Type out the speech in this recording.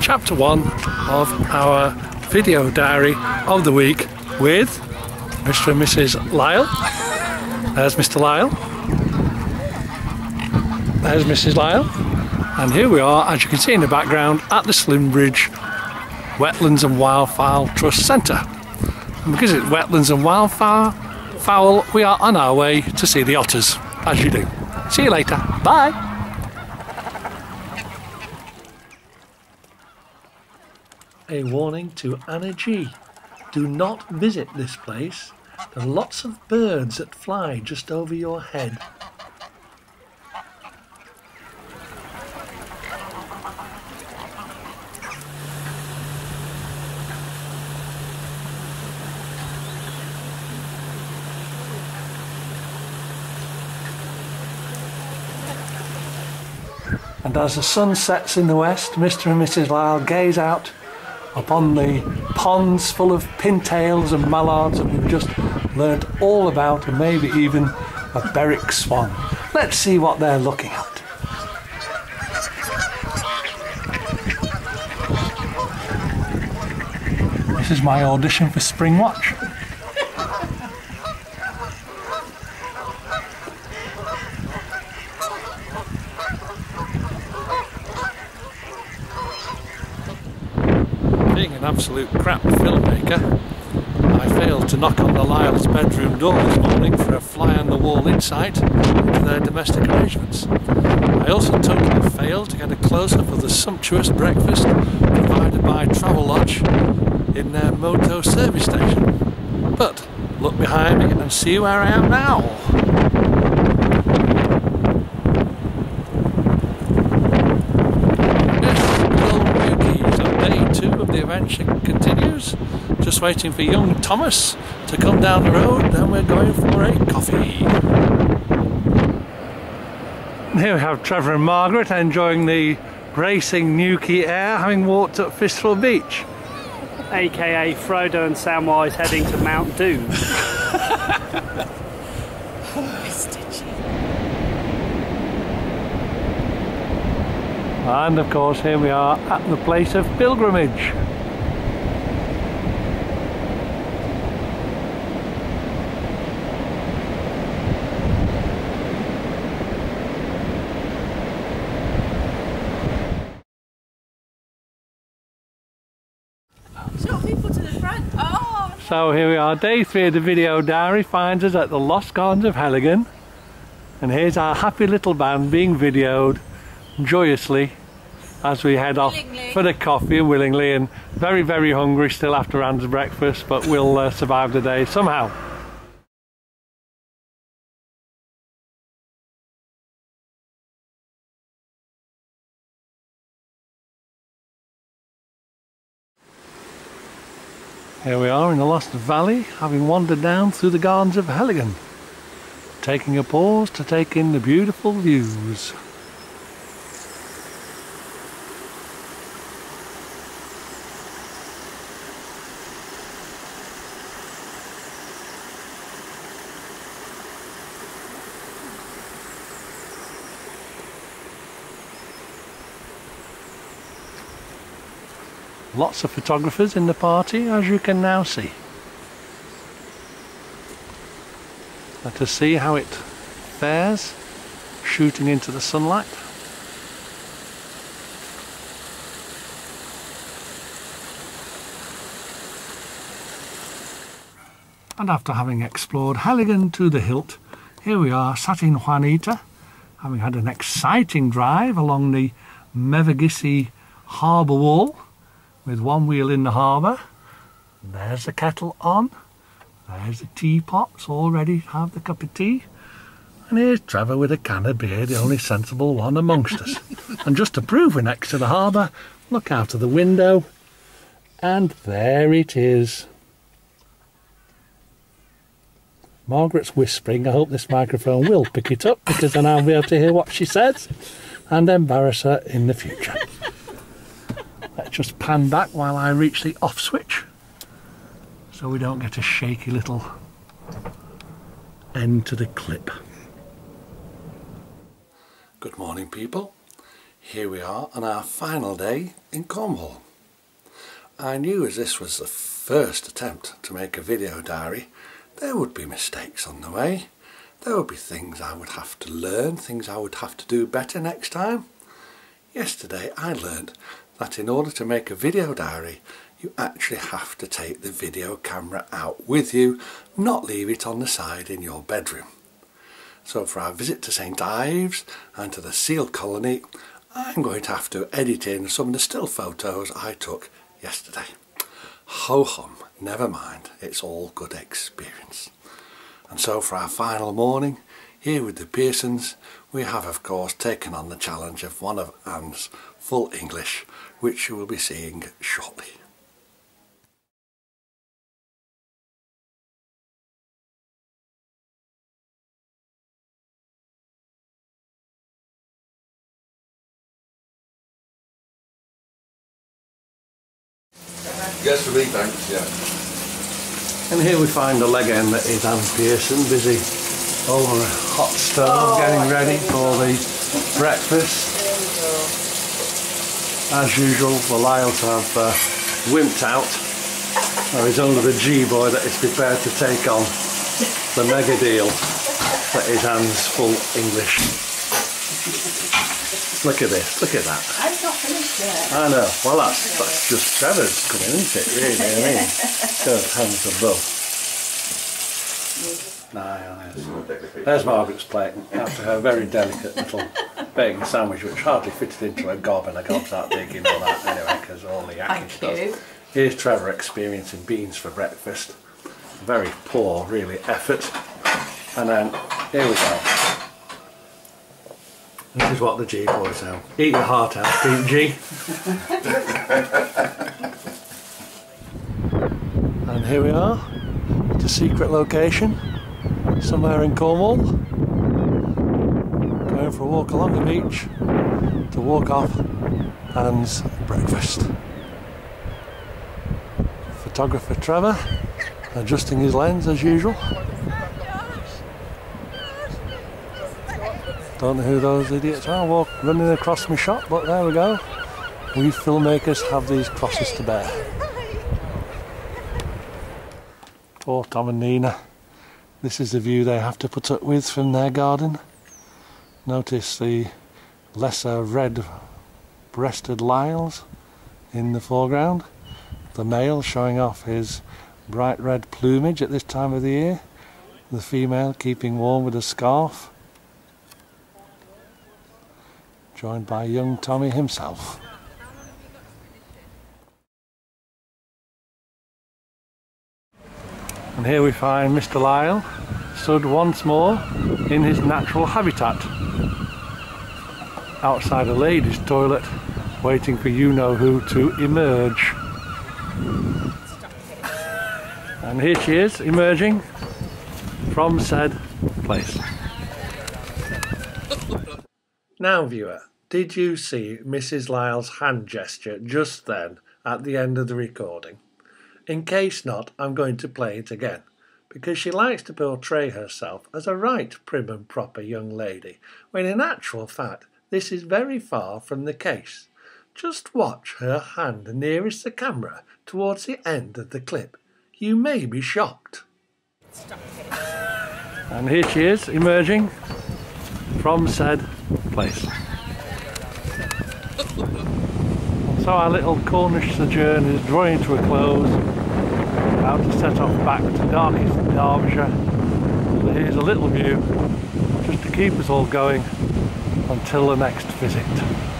chapter one of our video diary of the week with Mr. and Mrs. Lyle. There's Mr. Lyle. There's Mrs. Lyle. And here we are, as you can see in the background, at the Slimbridge Wetlands and Wildfowl Trust Centre. And because it's wetlands and wildfowl, fowl, we are on our way to see the otters, as you do. See you later. Bye. A warning to Anna G. Do not visit this place. There are lots of birds that fly just over your head. And as the sun sets in the west, Mr. and Mrs. Lyle gaze out upon the ponds full of pintails and mallards that we've just learnt all about, and maybe even a Bewick swan. Let's see what they're looking at. This is my audition for Spring Watch. Being an absolute crap filmmaker, I failed to knock on the Lyle's bedroom door this morning for a fly on the wall insight into their domestic arrangements. I also totally failed to get a close up of the sumptuous breakfast provided by Travelodge in their Moto service station. But look behind me and see where I am now. Yes, hello Yuki. So day two of the adventure continues. Just waiting for young Thomas to come down the road, then we're going for a coffee. Here we have Trevor and Margaret enjoying the bracing Newquay air, having walked up Fistral Beach. aka Frodo and Samwise heading to Mount Doom. And of course, here we are at the place of pilgrimage. Short people to the front. Oh, So here we are, day three of the video diary finds us at the Lost Gardens of Heligan. And here's our happy little band being videoed joyously as we head off Willingly. for the coffee and willingly and very, very hungry still after Anne's breakfast, but we'll uh, survive the day somehow. Here we are in the Lost Valley, having wandered down through the gardens of Heligan, taking a pause to take in the beautiful views. Lots of photographers in the party, as you can now see. Let us see how it fares, shooting into the sunlight. And after having explored Heligan to the hilt, here we are sat in Juanita, having had an exciting drive along the Mevagissey harbour wall with one wheel in the harbour. There's the kettle on. There's the teapots all ready to have the cup of tea. And here's Trevor with a can of beer, the only sensible one amongst us. and just to prove we're next to the harbour, look out of the window, and there it is. Margaret's whispering. I hope this microphone will pick it up because then I'll be able to hear what she says and embarrass her in the future. Just pan back while I reach the off switch so we don't get a shaky little end to the clip. Good morning, people. Here we are on our final day in Cornwall. I knew as this was the first attempt to make a video diary, there would be mistakes on the way. There would be things I would have to learn, things I would have to do better next time. Yesterday I learned that in order to make a video diary, you actually have to take the video camera out with you, not leave it on the side in your bedroom. So for our visit to St Ives and to the seal colony, I'm going to have to edit in some of the still photos I took yesterday. Ho hum, never mind, it's all good experience. And so for our final morning, here with the Pearsons, we have of course taken on the challenge of one of Anne's full English, which you will be seeing shortly. Yes, for me, thanks, yeah. And here we find the leg end that is Anne Pearson, busy over a hot stove getting ready for the breakfast. As usual, the Lyles have uh, wimped out. There is only the G-boy that is prepared to take on the mega deal that is Anne's full English. Look at this, look at that. I've not finished yet. I know. Well, that's, that's just Trevor's coming, isn't it? Really, I mean, good hands above. Nah, There's Margaret's plate after her very delicate little bacon sandwich, which hardly fitted into a gob, and I can't start digging all that anyway because all the yakking Thank you. stuff. Here's Trevor experiencing beans for breakfast. Very poor, really, effort. And then here we go. This is what the G boys do. Eat your heart out, Pete G. and here we are, a secret location, somewhere in Cornwall. Going for a walk along the beach to walk off Anne's breakfast. Photographer Trevor adjusting his lens as usual. Don't know who those idiots are walk, running across my shop, but there we go. We filmmakers have these crosses to bear. Poor Tom and Nina. This is the view they have to put up with from their garden. Notice the lesser red breasted Lyles in the foreground. The male showing off his bright red plumage at this time of the year. The female keeping warm with a scarf. Joined by young Tommy himself. And here we find Mr. Lyle stood once more in his natural habitat outside a ladies' toilet waiting for you know who to emerge. And here she is emerging from said place. Now viewer, did you see Mrs. Lyle's hand gesture just then at the end of the recording? In case not, I'm going to play it again, because she likes to portray herself as a right prim and proper young lady, when in actual fact this is very far from the case. Just watch her hand nearest the camera towards the end of the clip. You may be shocked. And here she is emerging from said place. So our little Cornish sojourn is drawing to a close. About to set off back to darkest Derbyshire. So here's a little view just to keep us all going until the next visit.